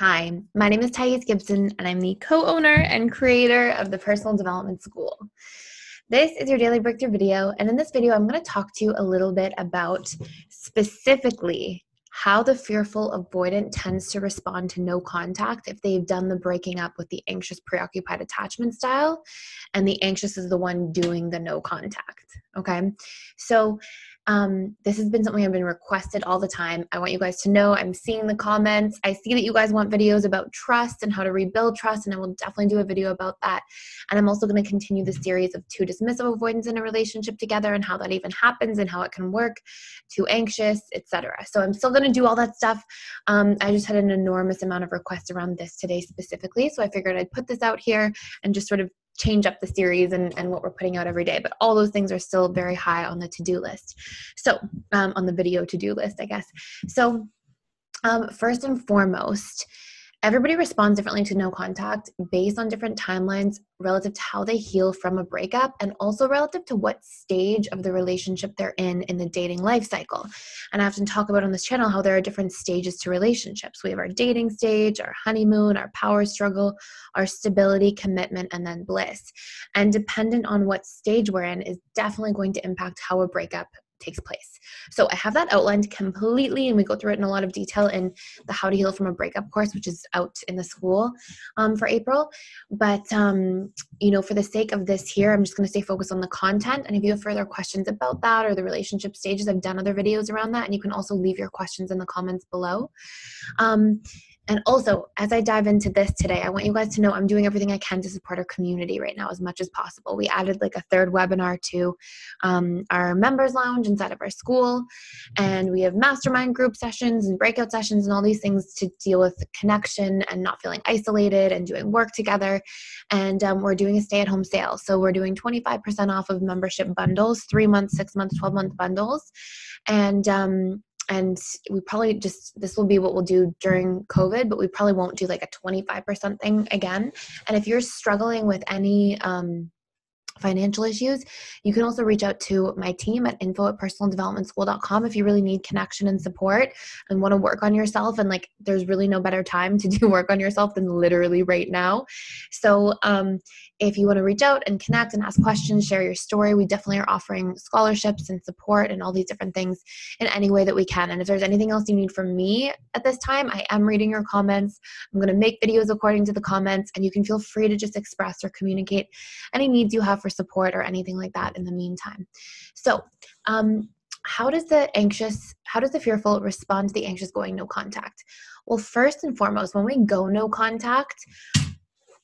Hi, my name is Thais Gibson, and I'm the co owner and creator of the Personal Development School. This is your daily breakthrough video, and in this video, I'm going to talk to you a little bit about specifically how the fearful avoidant tends to respond to no contact if they've done the breaking up with the anxious preoccupied attachment style, and the anxious is the one doing the no contact. Okay, so um, this has been something I've been requested all the time. I want you guys to know I'm seeing the comments. I see that you guys want videos about trust and how to rebuild trust, and I will definitely do a video about that. And I'm also going to continue the series of two dismissive avoidance in a relationship together and how that even happens and how it can work, too anxious, etc. So I'm still going to do all that stuff. Um, I just had an enormous amount of requests around this today specifically, so I figured I'd put this out here and just sort of change up the series and, and what we're putting out every day. But all those things are still very high on the to do list. So, um, on the video to do list, I guess. So, um, first and foremost, Everybody responds differently to no contact based on different timelines relative to how they heal from a breakup and also relative to what stage of the relationship they're in in the dating life cycle. And I often talk about on this channel how there are different stages to relationships. We have our dating stage, our honeymoon, our power struggle, our stability, commitment, and then bliss. And dependent on what stage we're in is definitely going to impact how a breakup takes place. So I have that outlined completely, and we go through it in a lot of detail in the How to Heal from a Breakup course, which is out in the school um, for April. But um, you know, for the sake of this here, I'm just going to stay focused on the content. And if you have further questions about that or the relationship stages, I've done other videos around that, and you can also leave your questions in the comments below. Um, and also, as I dive into this today, I want you guys to know I'm doing everything I can to support our community right now as much as possible. We added like a third webinar to um, our members lounge inside of our school, and we have mastermind group sessions and breakout sessions and all these things to deal with connection and not feeling isolated and doing work together. And um, we're doing a stay at home sale. So we're doing 25% off of membership bundles, three months, six months, 12 month bundles. And um, and we probably just this will be what we'll do during covid but we probably won't do like a 25% thing again. And if you're struggling with any um, financial issues, you can also reach out to my team at info at personaldevelopmentschool.com if you really need connection and support and want to work on yourself. And like, there's really no better time to do work on yourself than literally right now. So, um, if you want to reach out and connect and ask questions, share your story, we definitely are offering scholarships and support and all these different things in any way that we can. And if there's anything else you need from me at this time, I am reading your comments. I'm going to make videos according to the comments, and you can feel free to just express or communicate any needs you have for support or anything like that in the meantime. So, um, how does the anxious, how does the fearful respond to the anxious going no contact? Well, first and foremost, when we go no contact,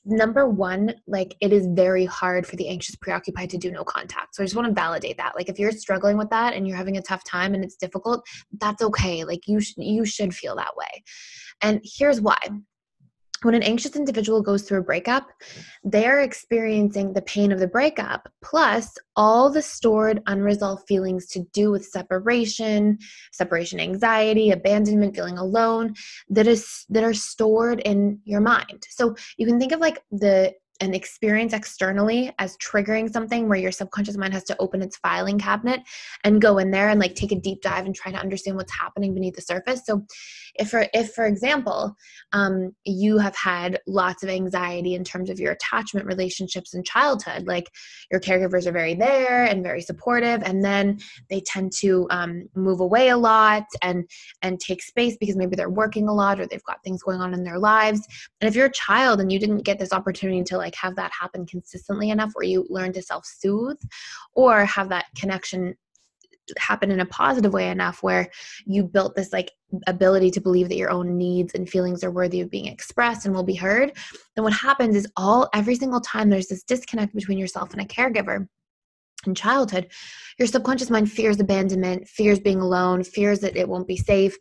number one, like it is very hard for the anxious preoccupied to do no contact. So I just want to validate that. Like if you're struggling with that and you're having a tough time and it's difficult, that's okay. Like you sh- you should feel that way. And here's why when an anxious individual goes through a breakup, they're experiencing the pain of the breakup, plus all the stored unresolved feelings to do with separation, separation anxiety, abandonment, feeling alone, that is that are stored in your mind. So you can think of like the an experience externally as triggering something where your subconscious mind has to open its filing cabinet and go in there and like take a deep dive and try to understand what's happening beneath the surface so if for if for example um, you have had lots of anxiety in terms of your attachment relationships in childhood like your caregivers are very there and very supportive and then they tend to um, move away a lot and and take space because maybe they're working a lot or they've got things going on in their lives. And if you're a child and you didn't get this opportunity to like have that happen consistently enough where you learn to self soothe or have that connection happen in a positive way enough where you built this like ability to believe that your own needs and feelings are worthy of being expressed and will be heard then what happens is all every single time there's this disconnect between yourself and a caregiver in childhood, your subconscious mind fears abandonment, fears being alone, fears that it won't be safe.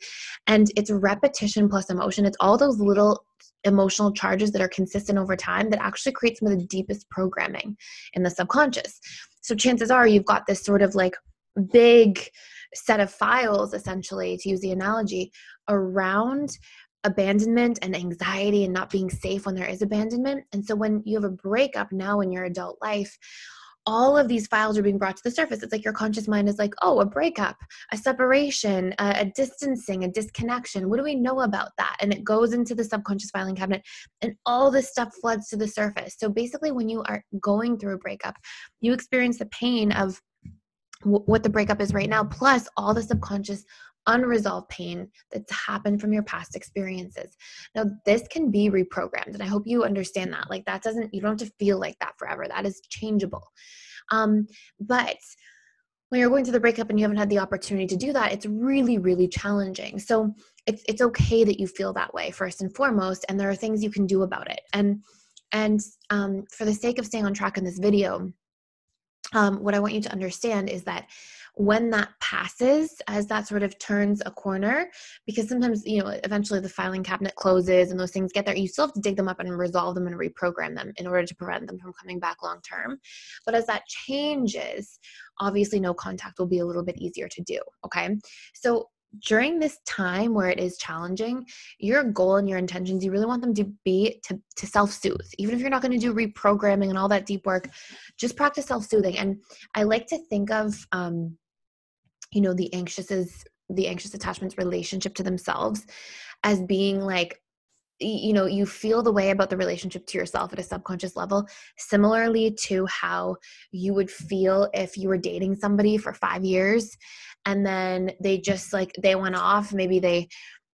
And it's repetition plus emotion. It's all those little emotional charges that are consistent over time that actually create some of the deepest programming in the subconscious. So chances are you've got this sort of like big set of files, essentially, to use the analogy, around abandonment and anxiety and not being safe when there is abandonment. And so when you have a breakup now in your adult life, all of these files are being brought to the surface. It's like your conscious mind is like, oh, a breakup, a separation, a, a, distancing, a disconnection. What do we know about that? And it goes into the subconscious filing cabinet, and all this stuff floods to the surface. So basically, when you are going through a breakup, you experience the pain of what the breakup is right now, plus all the subconscious unresolved pain that's happened from your past experiences. Now, this can be reprogrammed, and I hope you understand that. Like, that doesn't, you don't have to feel like that forever. That is changeable. Um, but when you're going through the breakup and you haven't had the opportunity to do that, it's really, really challenging. So it's it's okay that you feel that way first and foremost, and there are things you can do about it. And and um, for the sake of staying on track in this video, um, what I want you to understand is that when that passes, as that sort of turns a corner, because sometimes, you know, eventually the filing cabinet closes and those things get there, you still have to dig them up and resolve them and reprogram them in order to prevent them from coming back long term. But as that changes, obviously no contact will be a little bit easier to do. Okay. So during this time where it is challenging, your goal and your intentions, you really want them to be to, to self soothe. Even if you're not going to do reprogramming and all that deep work, just practice self soothing. And I like to think of, um, you know, the anxious is the anxious attachment's relationship to themselves as being like you know you feel the way about the relationship to yourself at a subconscious level similarly to how you would feel if you were dating somebody for 5 years and then they just like they went off. Maybe they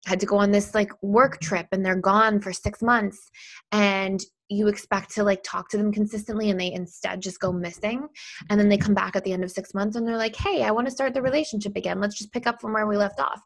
had to go on this like work trip and they're gone for 6 months. And you expect to like talk to them consistently and they instead just go missing and then they come back at the end of 6 months and they're like hey I want to start the relationship again. Let's just pick up from where we left off.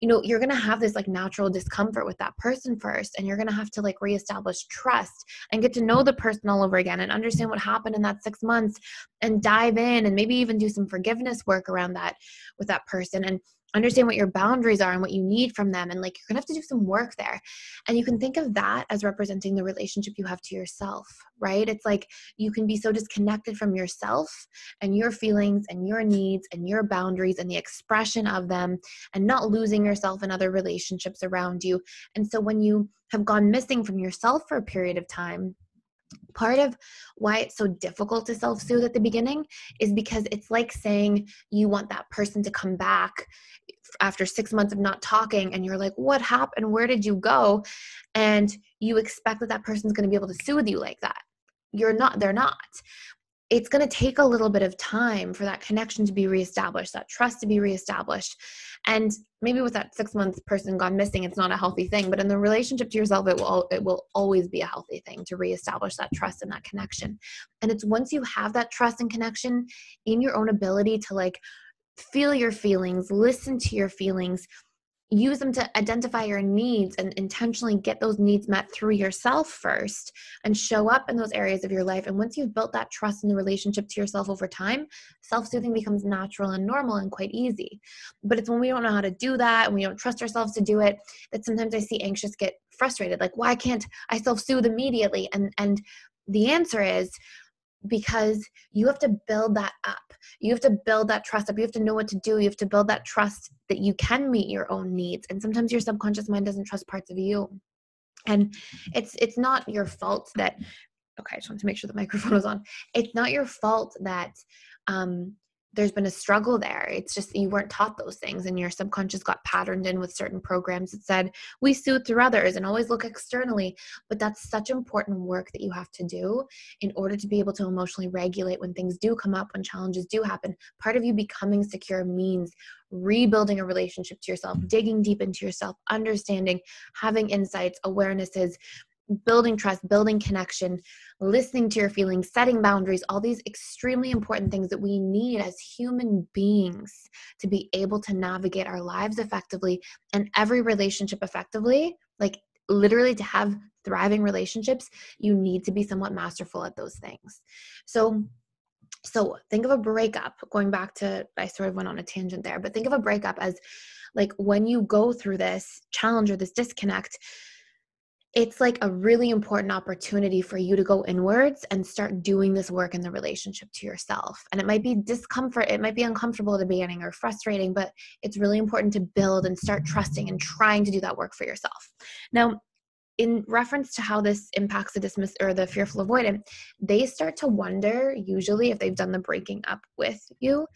You know you're going to have this like natural discomfort with that person first and you're going to have to like reestablish trust and get to know the person all over again and understand what happened in that 6 months and dive in and maybe even do some forgiveness work around that with that person. And understand what your boundaries are and what you need from them and like you're gonna have to do some work there. And you can think of that as representing the relationship you have to yourself right? It's like you can be so disconnected from yourself and your feelings and your needs and your boundaries and the expression of them and not losing yourself in other relationships around you. And so when you have gone missing from yourself for a period of time part of why it's so difficult to self soothe at the beginning is because it's like saying you want that person to come back after six months of not talking and you're like what happened where did you go? And you expect that that person's going to be able to soothe you like that. You're not they're not it's going to take a little bit of time for that connection to be reestablished, that trust to be reestablished. And maybe with that six month person gone missing, it's not a healthy thing, but in the relationship to yourself, it will, it will always be a healthy thing to reestablish that trust and that connection. And it's once you have that trust and connection in your own ability to like feel your feelings, listen to your feelings, use them to identify your needs and intentionally get those needs met through yourself first and show up in those areas of your life. And once you've built that trust in the relationship to yourself over time, self soothing becomes natural and normal and quite easy. But it's when we don't know how to do that and we don't trust ourselves to do it that sometimes I see anxious get frustrated like, why can't I self soothe immediately? And, and the answer is, because you have to build that up. You have to build that trust up. You have to know what to do. You have to build that trust that you can meet your own needs. And sometimes your subconscious mind doesn't trust parts of you. And it's it's not your fault that okay, I just want to make sure the microphone is on. It's not your fault that um there's been a struggle there. It's just you weren't taught those things and your subconscious got patterned in with certain programs that said, we soothe through others and always look externally. But that's such important work that you have to do in order to be able to emotionally regulate when things do come up, when challenges do happen. Part of you becoming secure means rebuilding a relationship to yourself, digging deep into yourself, understanding, having insights, awarenesses, building trust, building connection, listening to your feelings, setting boundaries, all these extremely important things that we need as human beings to be able to navigate our lives effectively and every relationship effectively. Like literally to have thriving relationships, you need to be somewhat masterful at those things. So so think of a breakup going back to i sort of went on a tangent there but think of a breakup as like when you go through this challenge or this disconnect it's like a really important opportunity for you to go inwards and start doing this work in the relationship to yourself. And it might be discomfort, it might be uncomfortable at the beginning or frustrating, but it's really important to build and start trusting and trying to do that work for yourself. Now, in reference to how this impacts the dismiss or the fearful avoidant, they start to wonder, usually if they've done the breaking up with you,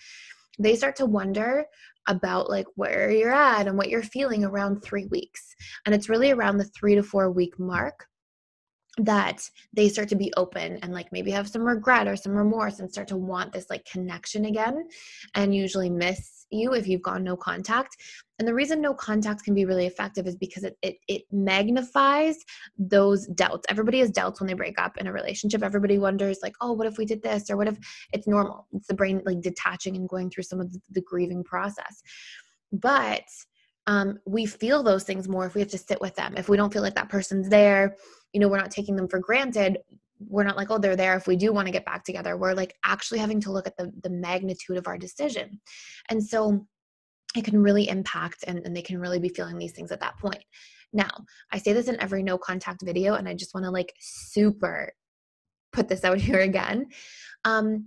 they start to wonder about like where you're at and what you're feeling around three weeks. And it's really around the three to four week mark that they start to be open and like maybe have some regret or some remorse and start to want this like connection again and usually miss you if you've gone no contact. And the reason no contact can be really effective is because it, it, it magnifies those doubts. Everybody has doubts when they break up in a relationship. Everybody wonders like oh what if we did this? or what if it's normal. It's the brain like detaching and going through some of the, the grieving process. But um, we feel those things more if we have to sit with them. If we don't feel like that person's there you know we're not taking them for granted we're not like oh they're there if we do want to get back together. We're like actually having to look at the the magnitude of our decision. And so it can really impact and, and they can really be feeling these things at that point. Now i say this in every no contact video and i just want to like super put this out here again. Um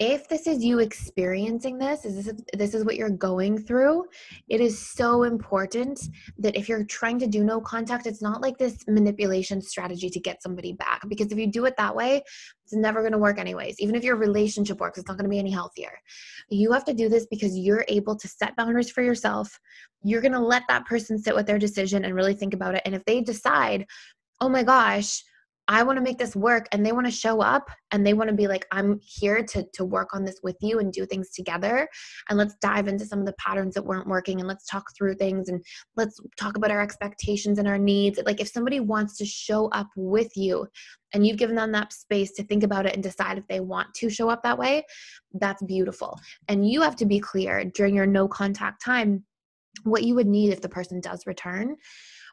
if this is you experiencing this is this this is what you're going through it is so important that if you're trying to do no contact it's not like this manipulation strategy to get somebody back because if you do it that way it's never going to work anyways even if your relationship works it's not going to be any healthier. You have to do this because you're able to set boundaries for yourself. You're going to let that person sit with their decision and really think about it and if they decide oh my gosh I want to make this work and they want to show up and they want to be like I'm here to to work on this with you and do things together and let's dive into some of the patterns that weren't working and let's talk through things and let's talk about our expectations and our needs. Like if somebody wants to show up with you and you've given them that space to think about it and decide if they want to show up that way that's beautiful. And you have to be clear during your no contact time what you would need if the person does return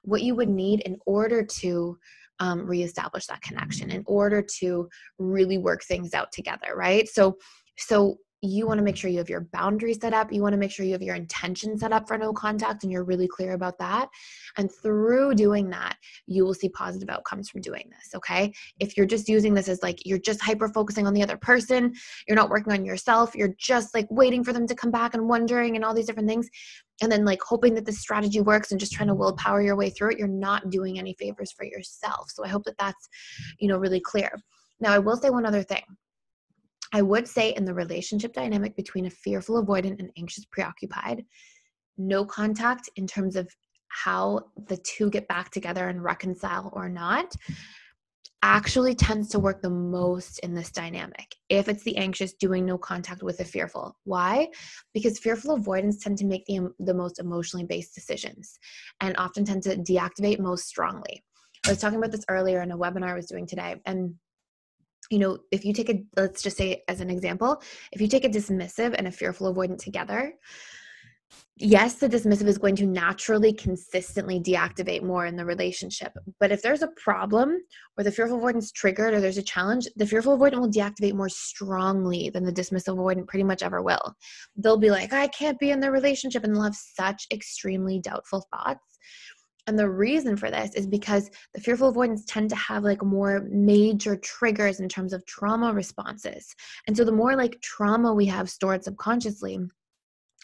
what you would need in order to um, reestablish that connection in order to really work things out together right? So so you want to make sure you have your boundaries set up. You want to make sure you have your intention set up for no contact and you're really clear about that. And through doing that, you will see positive outcomes from doing this. Okay. If you're just using this as like you're just hyper focusing on the other person, you're not working on yourself, you're just like waiting for them to come back and wondering and all these different things, and then like hoping that the strategy works and just trying to willpower your way through it, you're not doing any favors for yourself. So I hope that that's, you know, really clear. Now, I will say one other thing. I would say in the relationship dynamic between a fearful avoidant and anxious preoccupied, no contact in terms of how the two get back together and reconcile or not actually tends to work the most in this dynamic if it's the anxious doing no contact with the fearful. Why? Because fearful avoidance tend to make the, the most emotionally based decisions and often tend to deactivate most strongly. I was talking about this earlier in a webinar i was doing today and you know, if you take a, let's just say as an example, if you take a dismissive and a fearful avoidant together, yes, the dismissive is going to naturally, consistently deactivate more in the relationship. But if there's a problem or the fearful avoidance triggered or there's a challenge, the fearful avoidant will deactivate more strongly than the dismissive avoidant pretty much ever will. They'll be like, I can't be in the relationship, and they'll have such extremely doubtful thoughts and the reason for this is because the fearful avoidance tend to have like more major triggers in terms of trauma responses. And so the more like trauma we have stored subconsciously,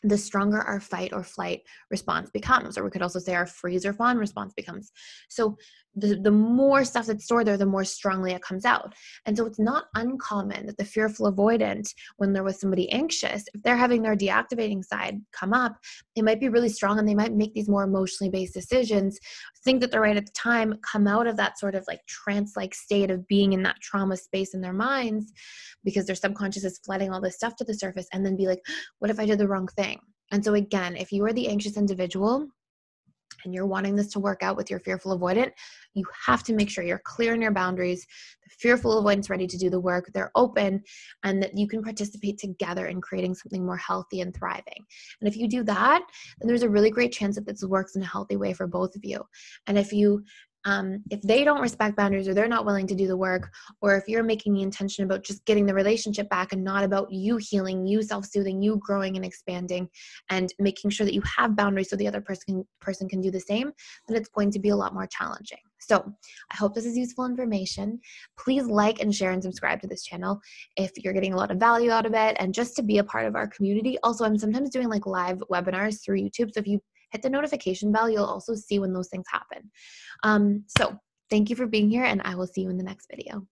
the stronger our fight or flight response becomes or we could also say our freeze or fawn response becomes so the, the more stuff that's stored there the more strongly it comes out. And so it's not uncommon that the fearful avoidant when they're with somebody anxious if they're having their deactivating side come up they might be really strong and they might make these more emotionally based decisions think that they're right at the time come out of that sort of like trance like state of being in that trauma space in their minds because their subconscious is flooding all this stuff to the surface and then be like what if i did the wrong thing? And so again if you are the anxious individual and you're wanting this to work out with your fearful avoidant, you have to make sure you're clear in your boundaries. The fearful avoidance ready to do the work, they're open, and that you can participate together in creating something more healthy and thriving. And if you do that, then there's a really great chance that this works in a healthy way for both of you. And if you um, if they don't respect boundaries or they're not willing to do the work, or if you're making the intention about just getting the relationship back and not about you healing, you self soothing, you growing and expanding, and making sure that you have boundaries so the other person person can do the same, then it's going to be a lot more challenging. So I hope this is useful information. Please like and share and subscribe to this channel if you're getting a lot of value out of it and just to be a part of our community. Also, I'm sometimes doing like live webinars through YouTube. So if you hit the notification bell, you'll also see when those things happen. Um, so thank you for being here, and I will see you in the next video.